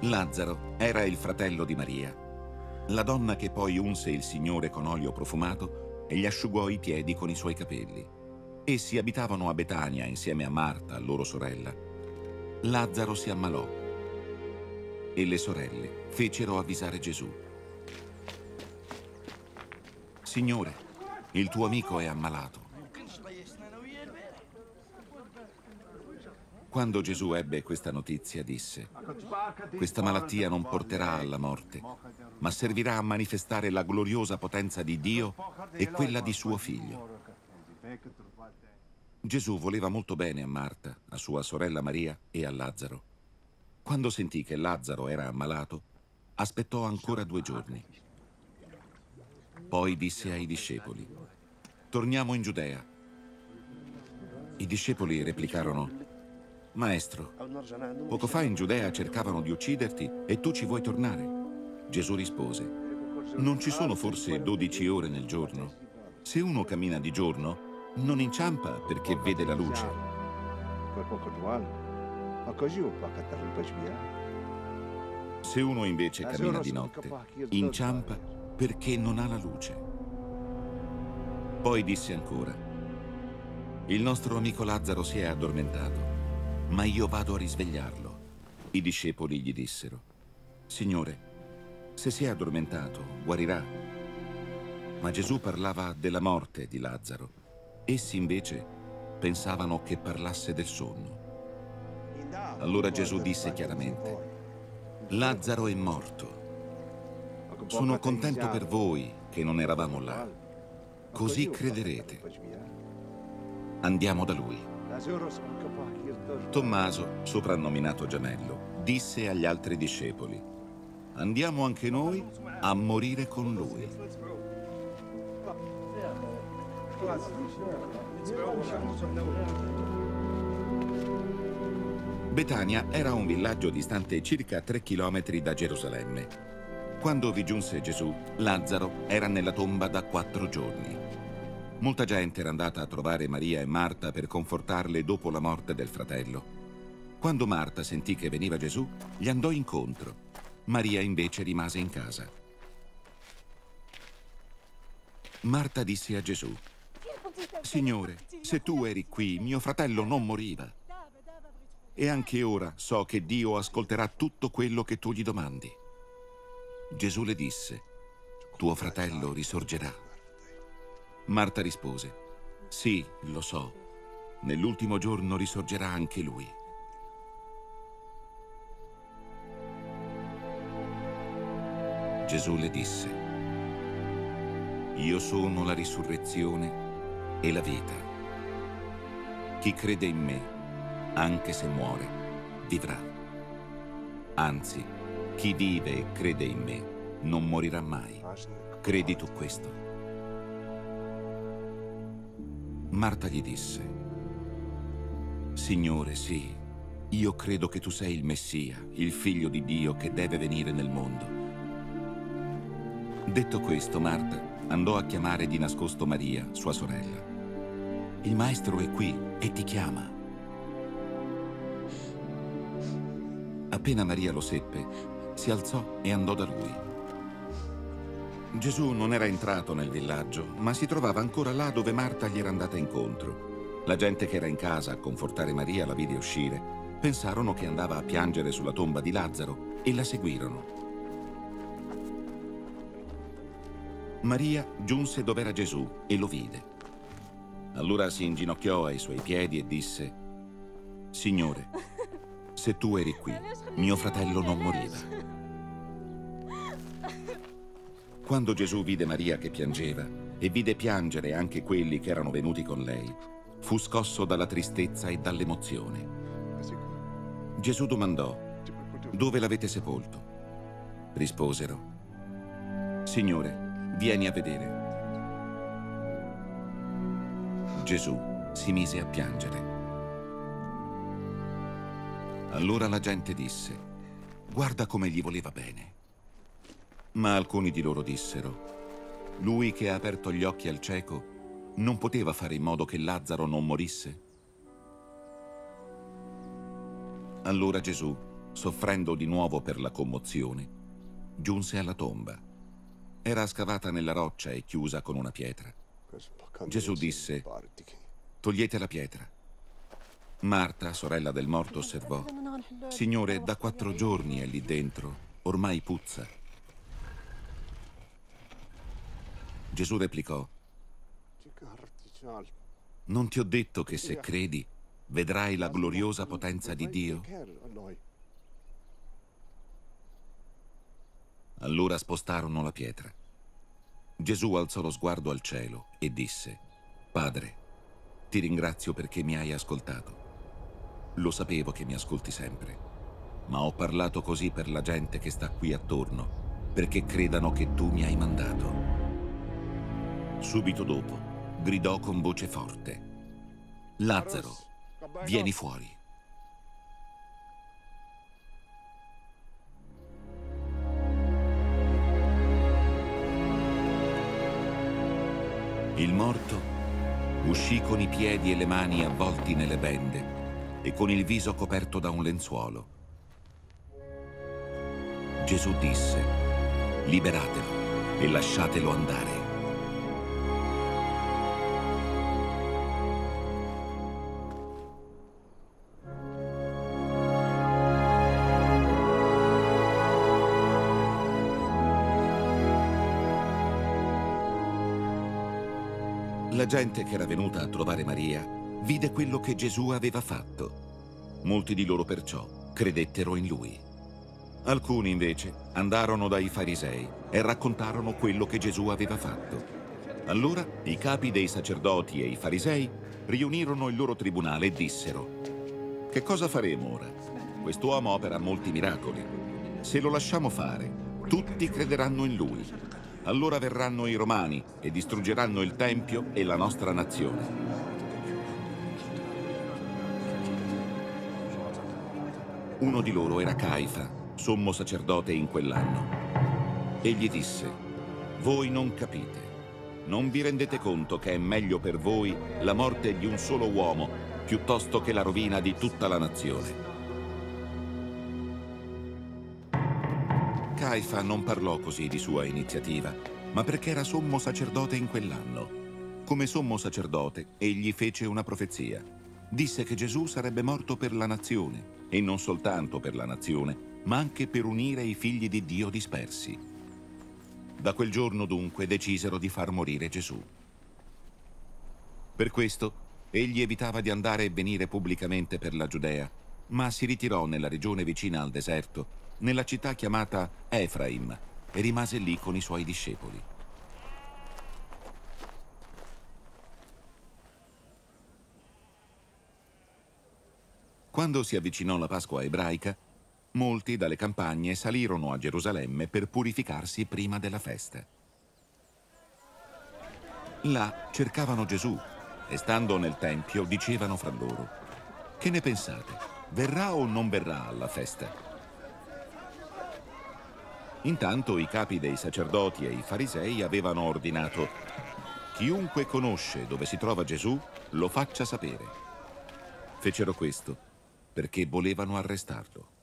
Lazzaro era il fratello di Maria, la donna che poi unse il Signore con olio profumato e gli asciugò i piedi con i suoi capelli. Essi abitavano a Betania insieme a Marta, loro sorella. Lazzaro si ammalò e le sorelle fecero avvisare Gesù. Signore, il tuo amico è ammalato. Quando Gesù ebbe questa notizia disse, questa malattia non porterà alla morte, ma servirà a manifestare la gloriosa potenza di Dio e quella di suo figlio. Gesù voleva molto bene a Marta, a sua sorella Maria e a Lazzaro. Quando sentì che Lazzaro era ammalato, aspettò ancora due giorni. Poi disse ai discepoli, torniamo in Giudea. I discepoli replicarono, Maestro, poco fa in Giudea cercavano di ucciderti e tu ci vuoi tornare? Gesù rispose, non ci sono forse dodici ore nel giorno? Se uno cammina di giorno, non inciampa perché vede la luce. Se uno invece cammina di notte, inciampa perché non ha la luce. Poi disse ancora, il nostro amico Lazzaro si è addormentato ma io vado a risvegliarlo. I discepoli gli dissero, Signore, se si è addormentato, guarirà. Ma Gesù parlava della morte di Lazzaro. Essi invece pensavano che parlasse del sonno. Allora Gesù disse chiaramente, Lazzaro è morto. Sono contento per voi che non eravamo là. Così crederete. Andiamo da lui. Tommaso, soprannominato Gemello, disse agli altri discepoli, andiamo anche noi a morire con lui. Betania era un villaggio distante circa 3 chilometri da Gerusalemme. Quando vi giunse Gesù, Lazzaro era nella tomba da quattro giorni. Molta gente era andata a trovare Maria e Marta per confortarle dopo la morte del fratello. Quando Marta sentì che veniva Gesù, gli andò incontro. Maria invece rimase in casa. Marta disse a Gesù, Signore, se tu eri qui, mio fratello non moriva. E anche ora so che Dio ascolterà tutto quello che tu gli domandi. Gesù le disse, tuo fratello risorgerà. Marta rispose, Sì, lo so. Nell'ultimo giorno risorgerà anche lui. Gesù le disse, Io sono la risurrezione e la vita. Chi crede in me, anche se muore, vivrà. Anzi, chi vive e crede in me, non morirà mai. Credi tu questo? Marta gli disse, Signore, sì, io credo che tu sei il Messia, il figlio di Dio che deve venire nel mondo. Detto questo, Marta andò a chiamare di nascosto Maria, sua sorella. Il maestro è qui e ti chiama. Appena Maria lo seppe, si alzò e andò da lui. Gesù non era entrato nel villaggio, ma si trovava ancora là dove Marta gli era andata incontro. La gente che era in casa a confortare Maria la vide uscire. Pensarono che andava a piangere sulla tomba di Lazzaro e la seguirono. Maria giunse dove era Gesù e lo vide. Allora si inginocchiò ai suoi piedi e disse, Signore, se tu eri qui, mio fratello non moriva. Quando Gesù vide Maria che piangeva e vide piangere anche quelli che erano venuti con lei, fu scosso dalla tristezza e dall'emozione. Gesù domandò, dove l'avete sepolto? Risposero, Signore, vieni a vedere. Gesù si mise a piangere. Allora la gente disse, guarda come gli voleva bene. Ma alcuni di loro dissero, lui che ha aperto gli occhi al cieco non poteva fare in modo che Lazzaro non morisse? Allora Gesù soffrendo di nuovo per la commozione, giunse alla tomba. Era scavata nella roccia e chiusa con una pietra. Gesù disse, togliete la pietra. Marta, sorella del morto, osservò, Signore, da quattro giorni è lì dentro, ormai puzza. Gesù replicò, non ti ho detto che se credi vedrai la gloriosa potenza di Dio? Allora spostarono la pietra. Gesù alzò lo sguardo al cielo e disse, Padre, ti ringrazio perché mi hai ascoltato. Lo sapevo che mi ascolti sempre, ma ho parlato così per la gente che sta qui attorno, perché credano che tu mi hai mandato. Subito dopo, gridò con voce forte, Lazzaro, vieni fuori. Il morto uscì con i piedi e le mani avvolti nelle bende e con il viso coperto da un lenzuolo. Gesù disse, liberatelo e lasciatelo andare. La gente che era venuta a trovare Maria vide quello che Gesù aveva fatto. Molti di loro perciò credettero in lui. Alcuni invece andarono dai farisei e raccontarono quello che Gesù aveva fatto. Allora i capi dei sacerdoti e i farisei riunirono il loro tribunale e dissero Che cosa faremo ora? Quest'uomo opera molti miracoli. Se lo lasciamo fare, tutti crederanno in lui allora verranno i Romani e distruggeranno il Tempio e la nostra nazione. Uno di loro era Caifa, sommo sacerdote in quell'anno. Egli disse, voi non capite, non vi rendete conto che è meglio per voi la morte di un solo uomo piuttosto che la rovina di tutta la nazione. Caifa non parlò così di sua iniziativa, ma perché era sommo sacerdote in quell'anno. Come sommo sacerdote, egli fece una profezia. Disse che Gesù sarebbe morto per la nazione, e non soltanto per la nazione, ma anche per unire i figli di Dio dispersi. Da quel giorno dunque decisero di far morire Gesù. Per questo egli evitava di andare e venire pubblicamente per la Giudea, ma si ritirò nella regione vicina al deserto nella città chiamata Efraim e rimase lì con i suoi discepoli. Quando si avvicinò la Pasqua ebraica, molti dalle campagne salirono a Gerusalemme per purificarsi prima della festa. Là cercavano Gesù e stando nel Tempio dicevano fra loro, che ne pensate? Verrà o non verrà alla festa? Intanto i capi dei sacerdoti e i farisei avevano ordinato chiunque conosce dove si trova Gesù lo faccia sapere. Fecero questo perché volevano arrestarlo.